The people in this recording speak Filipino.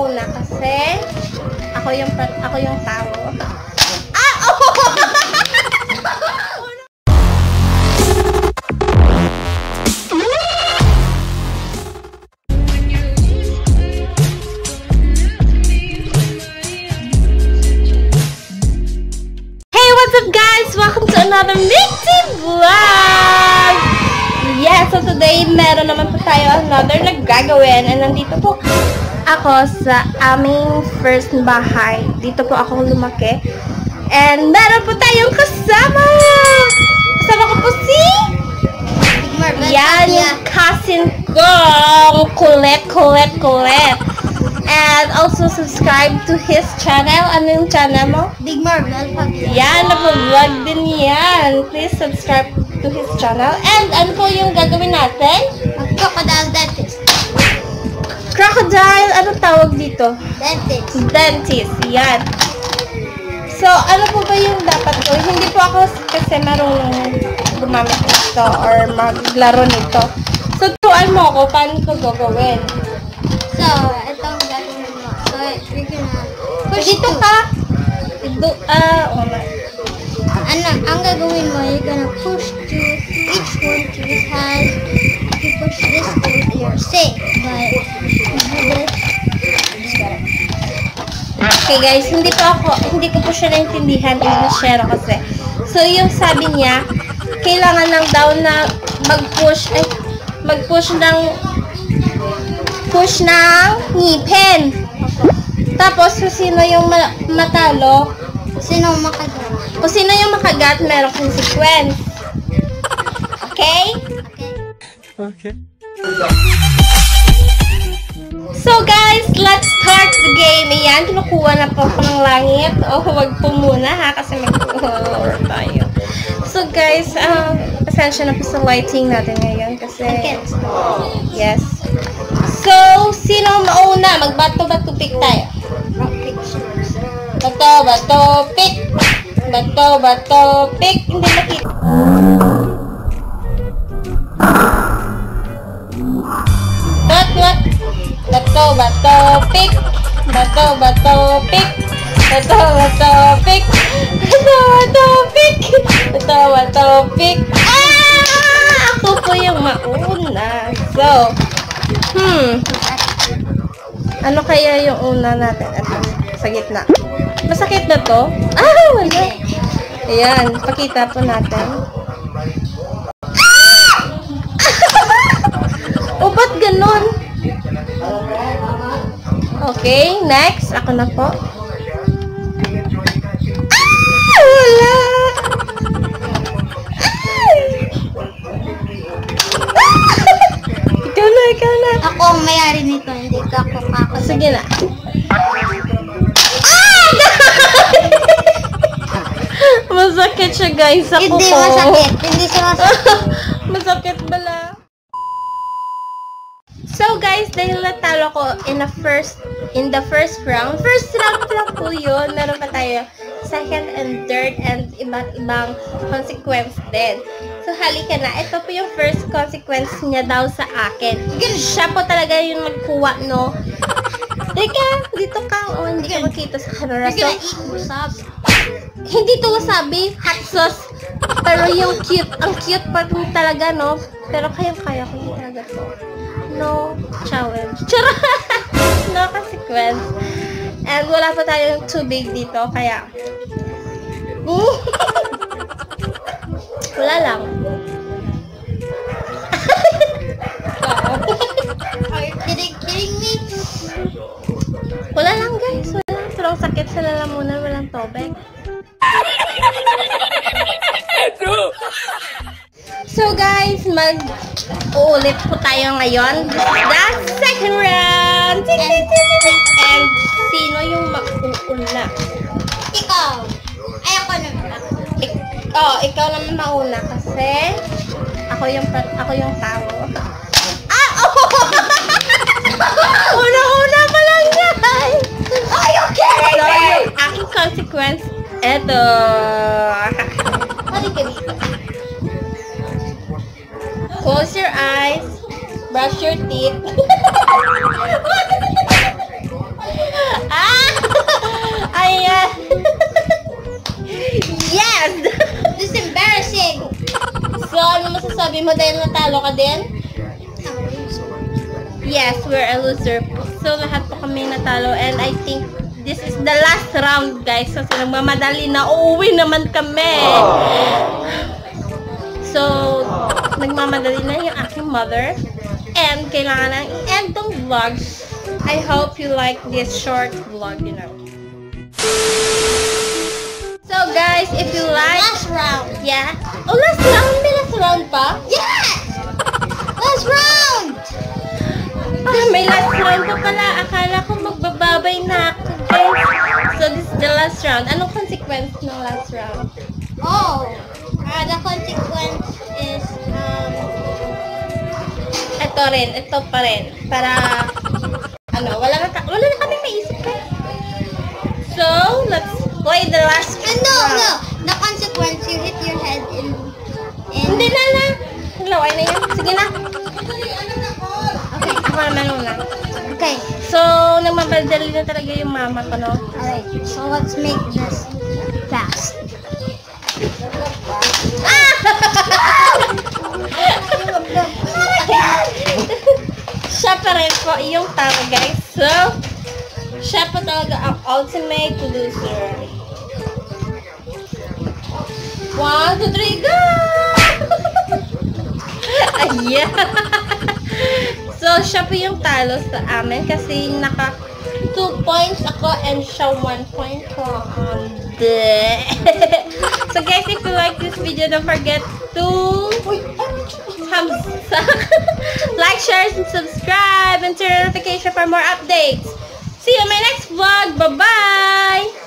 Una kasi ako yung ako yung tao. Ah! Oh! Another Mixy Vlog! Yes, so today meron naman tayo another na gagawin and nandito po ako sa aming first bahay. Dito po ako lumaki. And meron po tayong kasama! Kasama ko po si... Yan yung cousin ko! Kulit, kulit, kulit! And also subscribe to his channel. Ano yung channel mo? Big Marvel Alphabet. Yan, nag-vlog din yan. Please subscribe to his channel. And ano po yung gagawin natin? Crocodile Dentist. Crocodile, anong tawag dito? Dentist. Dentist, yan. So, ano po ba yung dapat ko? Hindi po ako kasi marunong gumamit nito or maglaro nito. So, turuan mo ako paano ko gagawin. So, ito ang gagawin mo. So, you're gonna push Dito to. ka. Ito, ah, oh my. Ano, ang gagawin mo, you're gonna push to each one to his hand. Push this to, you're safe. But Okay guys, hindi po ako, hindi ko po siya naintindihan, Englishero kasi. So yung sabi niya, kailangan lang daw na mag-push, ay, mag-push ng, push ng ngipin. Tapos, kung sino yung ma- matalo, Sino ang makagawa? kung sino yung makagat, merong consequence. Okay? Okay. So guys, let's start the game. Ayan, kinukuha na po ako ng langit. O, oh, wag po muna ha, kasi mag-horror tayo. So guys, um, pasensya na po sa lighting natin ngayon kasi... Yes. So, sino mauna? Magbato-bato pick tayo. Rock, paper, scissors. Bato, bato, pick. Bato, bato, pick. Hindi Bato, pick. Bato, bato, pick. Bato, bato, pick. Bato, bato, pick. Bato, bato, pick. Ah! Ako po yung mauna. So, hmm. Ano kaya yung una natin? Ito, sa gitna. Masakit na to? Ah, wala. Ayan, pakita po natin. o, ba't ganun? Okay, next. Ako na po. Ah, wala. Ay! ikaw na, ikaw na. Ako ang mayari nito, hindi ka ako kakasal. Sige na. Masakit siya guys sa Hindi masakit. Hindi siya masakit. Masakit bala. Guys, dahil natalo ko in the first in the first round, first round lang po yun. Meron pa tayo second and third and iba't ibang consequence din. So halika na, ito po yung first consequence niya daw sa akin. Siya po talaga yung nagkuha, no? Teka, dito ka. Oh, hindi ka makita sa camera. So, hindi to wasabi, hot sauce. Pero yung cute, ang cute pa talaga, no? Pero kayang-kaya ko talaga to. No challenge. Charot! no consequence. And wala pa tayong tubig dito, kaya... wala lang. Wala lang guys, wala lang. Sobrang sakit sa lalamunan, walang tubig. So guys, mag uulit po tayo ngayon. The second round! Ting. And sino yung mauuna? Ikaw. Ay, ako naman. Ik oh, ikaw naman mauna kasi ako yung ako yung tao. Ah! Oh! Una-una pa lang guys! Are you kidding So, yung aking consequence, eto. brush your teeth. ah! ah. Yes! This is embarrassing. So, ano masasabi mo dahil natalo ka din? Yes, we're a loser. So, lahat po kami natalo. And I think this is the last round, guys. Kasi so, nagmamadali na. Uuwi naman kami. Oh. So, nagmamadali na yung aking mother. And kailangan nang i-end tong vlog. I hope you like this short vlog, you know. So, guys, if you like... Last round. Yeah. Oh, last round? May last round pa? Yes! Last round! Ah, may last round pa pala. Akala ko magbababay na ako, guys. So, this is the last round. Anong consequence ng last round? Ito rin. Ito pa rin. Para, ano, wala na, wala na kami maisip pa. So, let's play the last uh, no, no. The consequence, you hit your head in, in, Hindi na na. Hello, ay na yun. Sige na. okay, Ako naman muna. okay. So, nagmamadali na talaga yung mama ko, no? Alright, so let's make this fast. Pa rin po yung tama, guys. So, siya pa talaga ang ultimate loser. One, two, three, go! Ayan. so, siya po yung talo sa amin kasi naka 2 points ako and siya 1 point ko. So, guys, if you like this video, don't forget to up, like, share, and subscribe, and turn on notification for more updates. See you in my next vlog. Bye-bye!